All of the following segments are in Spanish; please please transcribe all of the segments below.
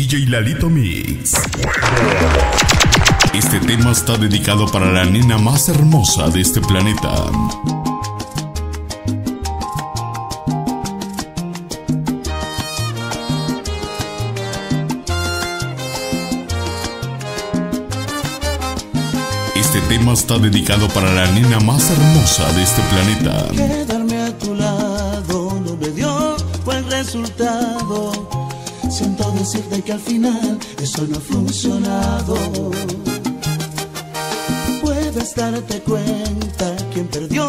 DJ Lalito Mix. Este tema está dedicado para la nena más hermosa de este planeta. Este tema está dedicado para la nena más hermosa de este planeta. Quedarme a tu lado no me dio buen resultado. Siento decirte que al final eso no ha funcionado. Puedes darte cuenta, quien perdió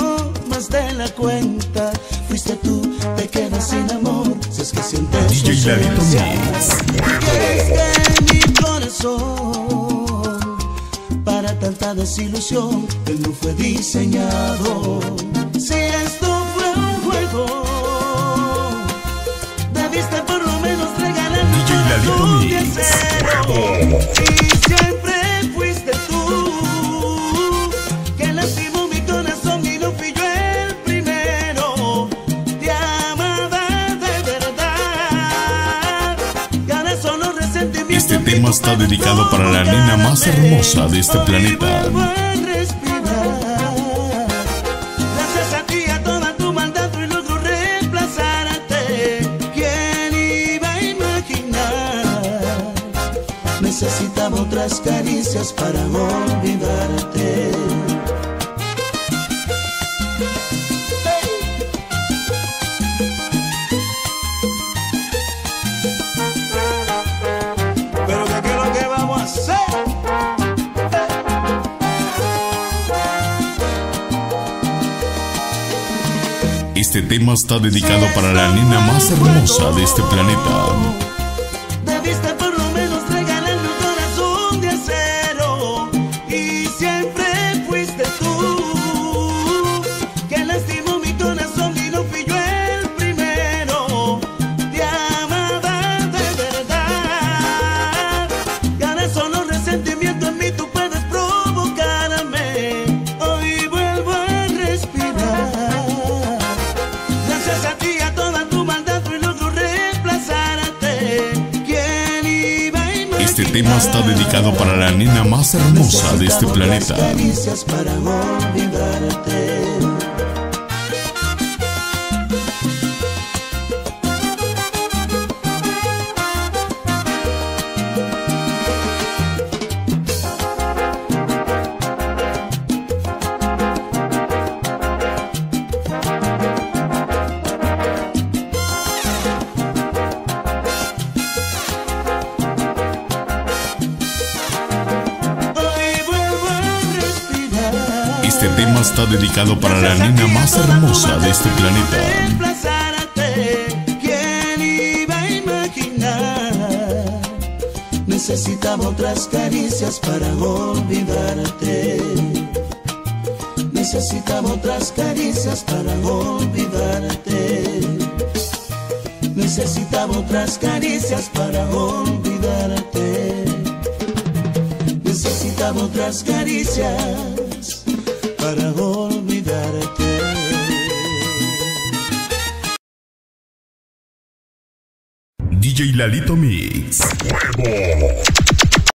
más de la cuenta fuiste tú, te quedas sin amor. Si es que sientes DJ ausencia. Mix. Que mi corazón para tanta desilusión él no fue diseñado. Acero. Y siempre fuiste tú que lastimó mi corazón y no fui yo el primero. Te amaba de verdad. Y ahora solo resentimiento Este tema está dedicado para la nena más hermosa de este planeta. Necesitaba otras caricias para olvidarte. Pero qué es lo que vamos a hacer? Este tema está dedicado para la nena más hermosa de este planeta. Este tema está dedicado para la nena más hermosa de este planeta. Este tema está dedicado para la nena más hermosa de este planeta. ¿quién iba a imaginar? Necesitaba otras caricias para olvidarte. Necesitaba otras caricias para olvidarte. Necesitaba otras caricias para olvidarte. Necesitaba otras caricias para olvidarte. DJ Lalito Mix.